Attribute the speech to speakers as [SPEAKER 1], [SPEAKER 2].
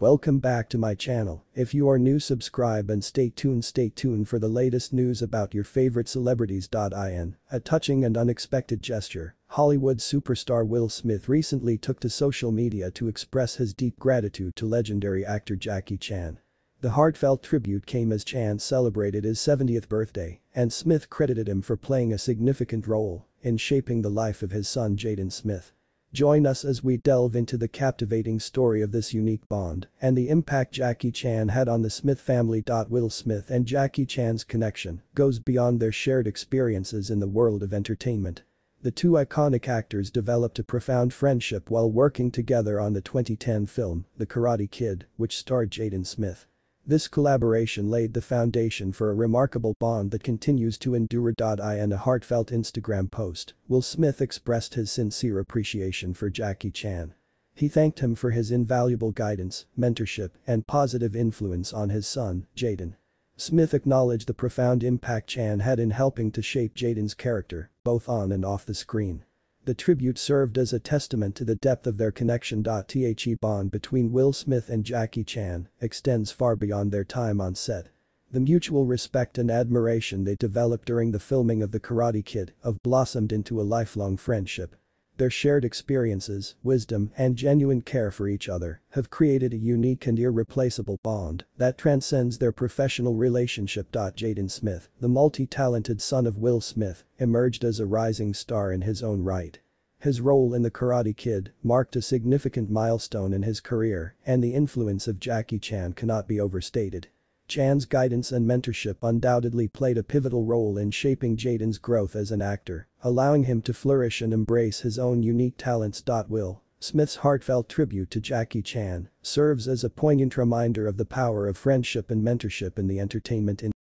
[SPEAKER 1] Welcome back to my channel. If you are new subscribe and stay tuned stay tuned for the latest news about your favorite celebrities. In a touching and unexpected gesture, Hollywood superstar Will Smith recently took to social media to express his deep gratitude to legendary actor Jackie Chan. The heartfelt tribute came as Chan celebrated his 70th birthday, and Smith credited him for playing a significant role in shaping the life of his son Jaden Smith. Join us as we delve into the captivating story of this unique bond and the impact Jackie Chan had on the Smith family. Will Smith and Jackie Chan's connection goes beyond their shared experiences in the world of entertainment. The two iconic actors developed a profound friendship while working together on the 2010 film, The Karate Kid, which starred Jaden Smith. This collaboration laid the foundation for a remarkable bond that continues to endure. I In a heartfelt Instagram post, Will Smith expressed his sincere appreciation for Jackie Chan. He thanked him for his invaluable guidance, mentorship, and positive influence on his son, Jaden. Smith acknowledged the profound impact Chan had in helping to shape Jaden's character, both on and off the screen. The tribute served as a testament to the depth of their connection. The bond between Will Smith and Jackie Chan extends far beyond their time on set. The mutual respect and admiration they developed during the filming of The Karate Kid have blossomed into a lifelong friendship. Their shared experiences, wisdom, and genuine care for each other have created a unique and irreplaceable bond that transcends their professional relationship. Jaden Smith, the multi-talented son of Will Smith, emerged as a rising star in his own right. His role in The Karate Kid marked a significant milestone in his career and the influence of Jackie Chan cannot be overstated. Chan's guidance and mentorship undoubtedly played a pivotal role in shaping Jaden's growth as an actor, allowing him to flourish and embrace his own unique talents. Will Smith's heartfelt tribute to Jackie Chan serves as a poignant reminder of the power of friendship and mentorship in the entertainment industry.